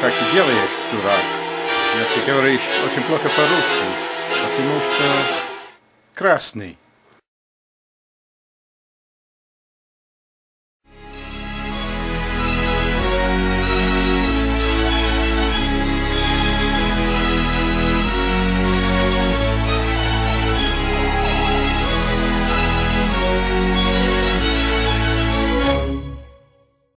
Как делаешь, дурак? Я ты говоришь очень плохо по-русски, потому что красный.